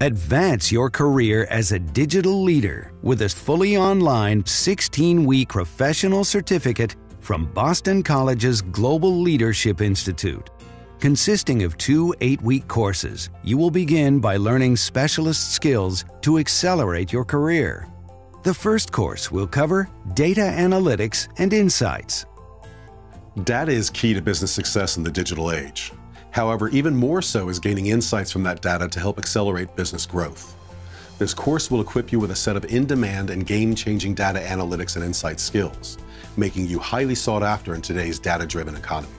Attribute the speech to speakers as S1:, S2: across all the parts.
S1: Advance your career as a digital leader with a fully online 16 week professional certificate from Boston College's Global Leadership Institute. Consisting of two eight week courses, you will begin by learning specialist skills to accelerate your career. The first course will cover data analytics and insights.
S2: Data is key to business success in the digital age. However, even more so is gaining insights from that data to help accelerate business growth. This course will equip you with a set of in-demand and game-changing data analytics and insight skills, making you highly sought after in today's data-driven economy.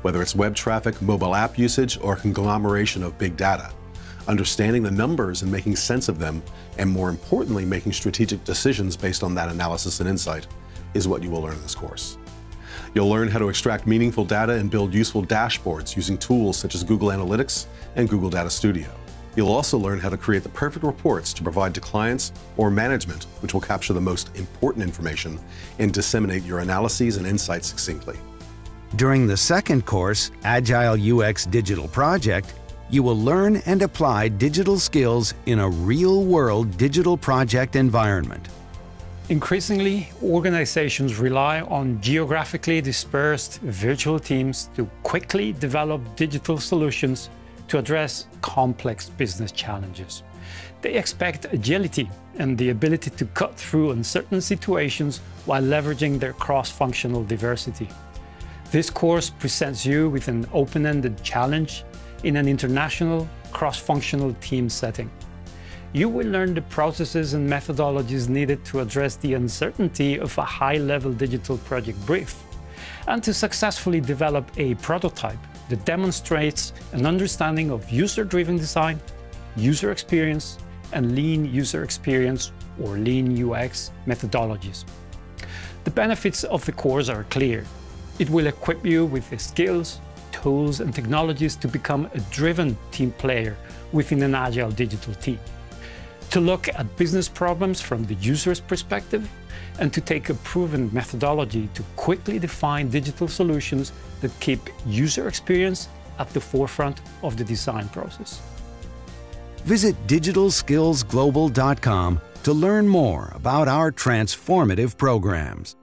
S2: Whether it's web traffic, mobile app usage, or conglomeration of big data, understanding the numbers and making sense of them, and more importantly, making strategic decisions based on that analysis and insight, is what you will learn in this course. You'll learn how to extract meaningful data and build useful dashboards using tools such as Google Analytics and Google Data Studio. You'll also learn how to create the perfect reports to provide to clients or management, which will capture the most important information and disseminate your analyses and insights succinctly.
S1: During the second course, Agile UX Digital Project, you will learn and apply digital skills in a real world digital project environment.
S3: Increasingly, organizations rely on geographically dispersed virtual teams to quickly develop digital solutions to address complex business challenges. They expect agility and the ability to cut through uncertain situations while leveraging their cross-functional diversity. This course presents you with an open-ended challenge in an international, cross-functional team setting you will learn the processes and methodologies needed to address the uncertainty of a high-level digital project brief and to successfully develop a prototype that demonstrates an understanding of user-driven design, user experience, and lean user experience or lean UX methodologies. The benefits of the course are clear. It will equip you with the skills, tools, and technologies to become a driven team player within an agile digital team to look at business problems from the user's perspective and to take a proven methodology to quickly define digital solutions that keep user experience at the forefront of the design process.
S1: Visit digitalskillsglobal.com to learn more about our transformative programs.